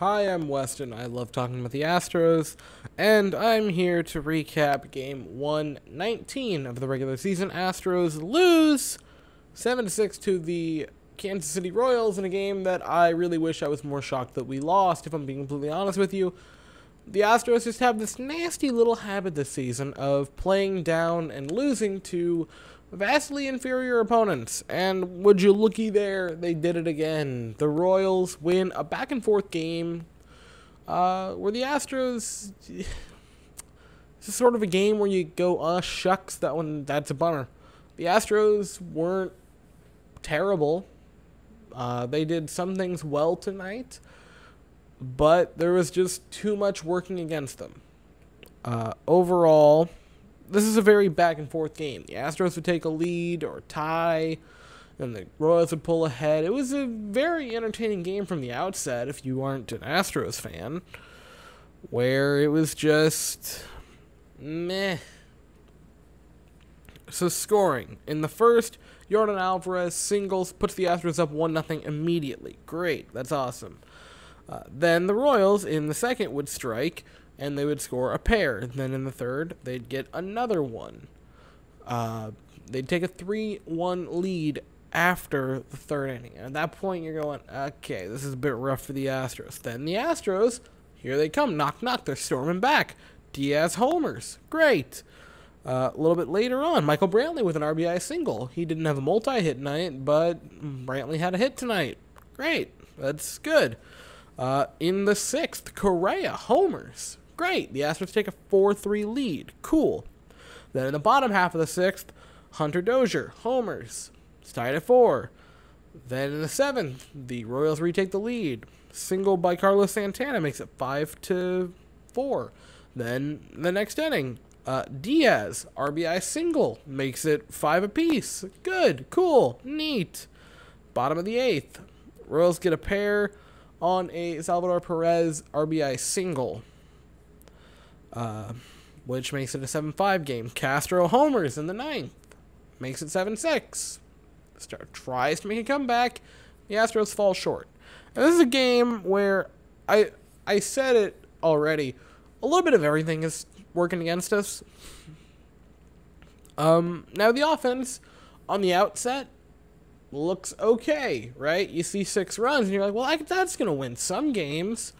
Hi, I'm Weston. I love talking about the Astros, and I'm here to recap game 119 of the regular season. Astros lose 7 6 to the Kansas City Royals in a game that I really wish I was more shocked that we lost, if I'm being completely honest with you. The Astros just have this nasty little habit this season of playing down and losing to vastly inferior opponents. And would you looky there, they did it again. The Royals win a back and forth game uh, where the Astros. This is sort of a game where you go, uh, shucks, that one, that's a bummer. The Astros weren't terrible. Uh, they did some things well tonight, but there was just too much working against them. Uh, overall, this is a very back and forth game. The Astros would take a lead or tie, and the Royals would pull ahead. It was a very entertaining game from the outset if you aren't an Astros fan, where it was just meh. So scoring in the first, Yordan Alvarez singles puts the Astros up one nothing immediately. Great, that's awesome. Uh, then the Royals in the second would strike and they would score a pair. Then in the third, they'd get another one. Uh, they'd take a 3 1 lead after the third inning. And at that point, you're going, okay, this is a bit rough for the Astros. Then the Astros, here they come. Knock, knock. They're storming back. Diaz homers. Great. Uh, a little bit later on, Michael Brantley with an RBI single. He didn't have a multi hit night, but Brantley had a hit tonight. Great. That's good. Uh, in the sixth, Correa homers. Great. The Astros take a 4 3 lead. Cool. Then in the bottom half of the sixth, Hunter Dozier, homers. It's tied at 4. Then in the seventh, the Royals retake the lead. Single by Carlos Santana makes it 5 to 4. Then the next inning, uh, Diaz, RBI single, makes it 5 apiece. Good, cool, neat. Bottom of the eighth, Royals get a pair on a Salvador Perez RBI single uh, which makes it a 7 5 game. Castro homers in the ninth, makes it 7 6. Star tries to make a comeback. The Astros fall short. And this is a game where I I said it already. A little bit of everything is working against us. Um, now the offense on the outset looks okay, right? You see six runs and you're like, well, I, that's gonna win some games.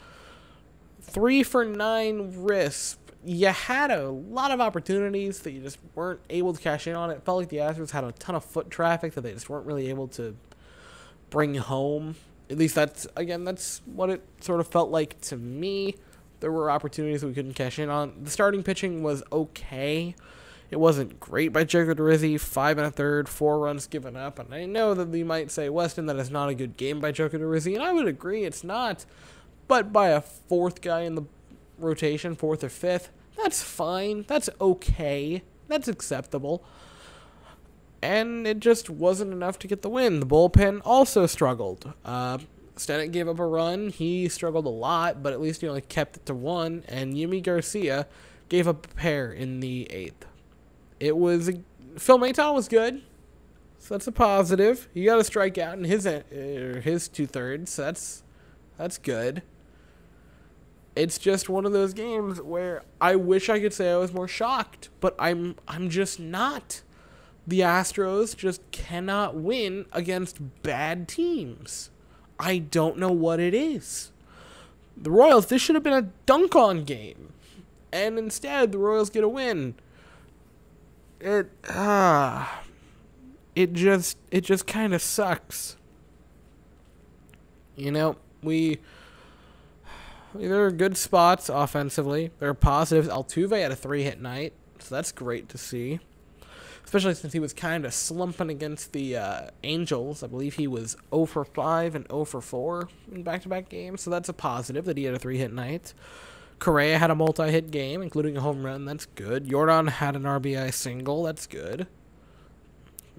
Three for nine RISP you had a lot of opportunities that you just weren't able to cash in on. It felt like the Astros had a ton of foot traffic that they just weren't really able to bring home. At least that's again that's what it sort of felt like to me. There were opportunities we couldn't cash in on. The starting pitching was okay. It wasn't great by Joe Odorizzi. Five and a third, four runs given up. And I know that you might say, Weston, that is not a good game by Joe Odorizzi. And I would agree it's not. But by a fourth guy in the rotation, fourth or fifth, that's fine. That's okay. That's acceptable. And it just wasn't enough to get the win. The bullpen also struggled. Uh, Stanek gave up a run. He struggled a lot, but at least he only kept it to one. And Yimi Garcia gave up a pair in the eighth. It was Phil Maton was good, so that's a positive. He got a strikeout in his uh, his two thirds. So that's that's good it's just one of those games where I wish I could say I was more shocked, but I'm I'm just not. The Astros just cannot win against bad teams. I don't know what it is. The Royals, this should have been a dunk on game. And instead the Royals get a win. It ah it just it just kind of sucks. You know, we there are good spots offensively. There are positives. Altuve had a three hit night, so that's great to see. Especially since he was kind of slumping against the uh, Angels. I believe he was 0 for 5 and 0 for 4 in back to back games, so that's a positive that he had a three hit night. Correa had a multi hit game, including a home run. That's good. Yordan had an RBI single. That's good.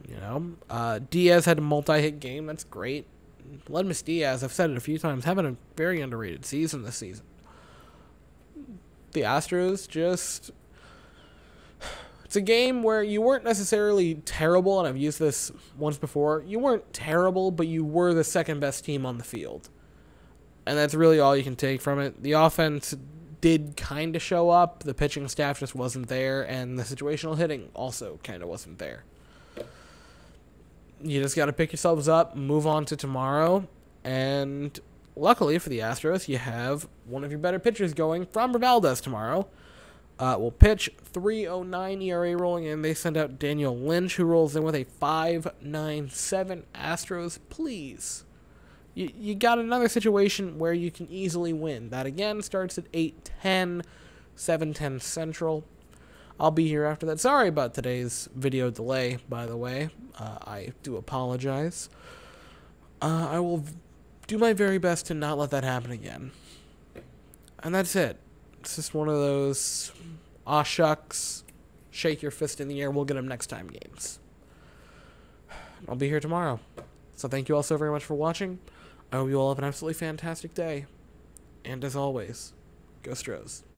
You know, uh, Diaz had a multi hit game. That's great. Aledmys Diaz, I've said it a few times, having a very underrated season this season. The Astros just. It's a game where you weren't necessarily terrible, and I've used this once before. You weren't terrible, but you were the second best team on the field. And that's really all you can take from it. The offense did kind of show up. The pitching staff just wasn't there, and the situational hitting also kind of wasn't there. You just got to pick yourselves up, move on to tomorrow, and luckily for the Astros, you have one of your better pitchers going Framber Valdez tomorrow. Uh, will pitch 309 ERA rolling in. They send out Daniel Lynch, who rolls in with a 597. Astros, please. You, you got another situation where you can easily win. That again starts at 810, 710 Central. I'll be here after that. Sorry about today's video delay, by the way. Uh, I do apologize. Uh, I will do my very best to not let that happen again. And that's it. It's just one of those, ah shucks, shake your fist in the air, we'll get them next time games. I'll be here tomorrow. So thank you all so very much for watching. I hope you all have an absolutely fantastic day. And as always, go Stros.